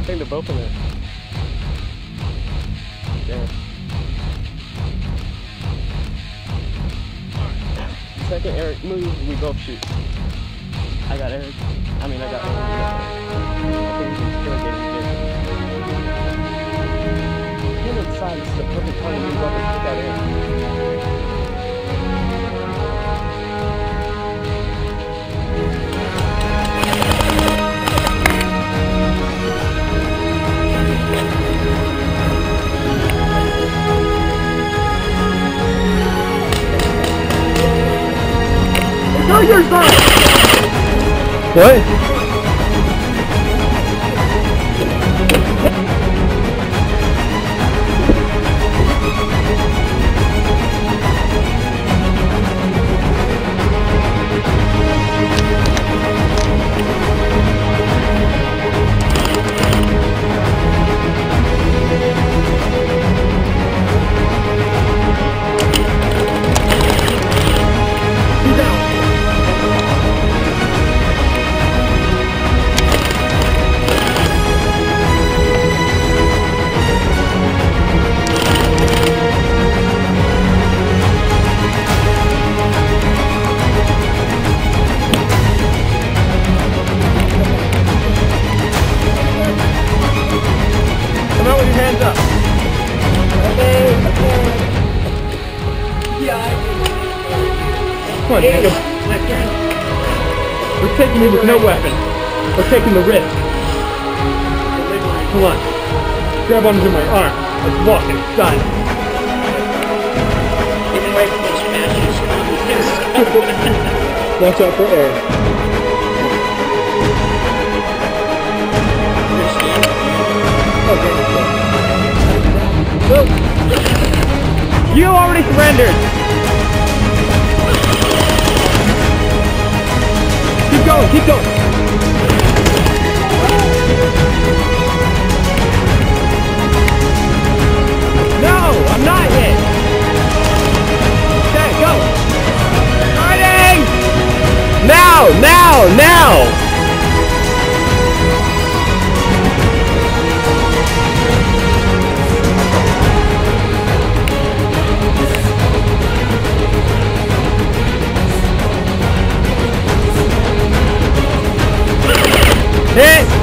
I think they're both in there. Damn. Second Eric moves, we both shoot. I got Eric. I mean, I got Eric. I think he's still getting good. Him inside is the perfect time to move up and put that in. Oi? Come on, Jacob. We're taking you with no weapon. We're taking the risk. Come on. Grab onto my arm. Let's walk inside. Get away from those matches. Watch out for air. You already surrendered. Going, keep going. No, I'm not hit. Okay, go. Now, now, now. Hit!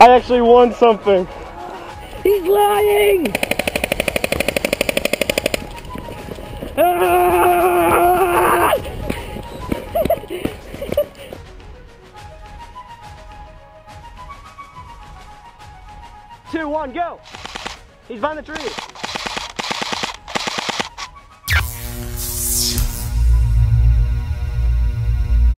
I actually won something. He's lying! Ah! Two, one, go. He's behind the tree.